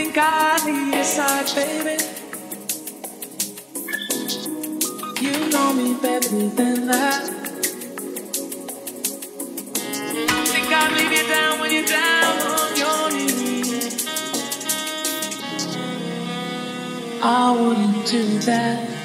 think I need a side, baby. know me better than that. Think I'll leave you down when you're down on your knees. I wouldn't do that.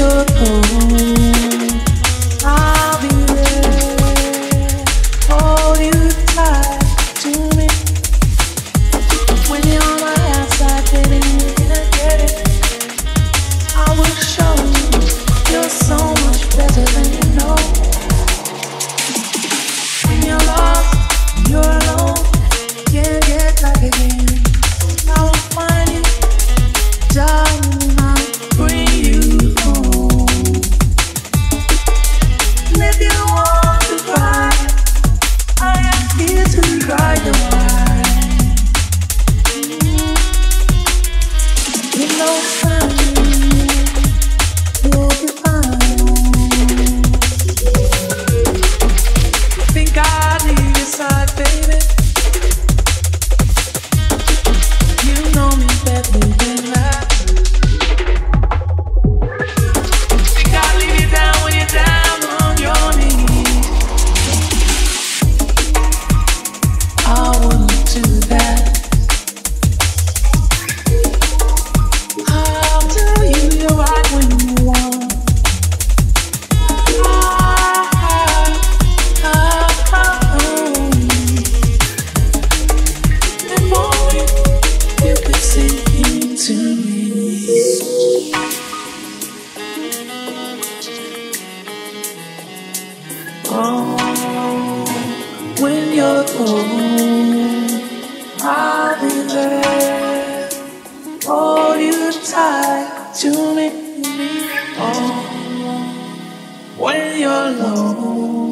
your own. wrong when you're alone. I'll be there, hold you tight, tuning me Home, when you're alone.